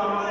Thank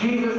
Jesus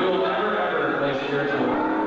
We will never, ever play spiritual.